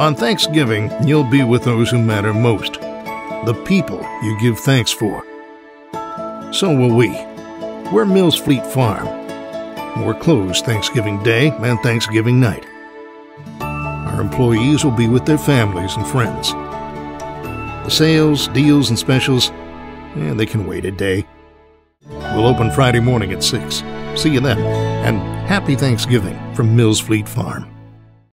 On Thanksgiving, you'll be with those who matter most, the people you give thanks for. So will we. We're Mills Fleet Farm. We're closed Thanksgiving Day and Thanksgiving night. Our employees will be with their families and friends. The sales, deals, and specials, eh, they can wait a day. We'll open Friday morning at 6. See you then, and happy Thanksgiving from Mills Fleet Farm.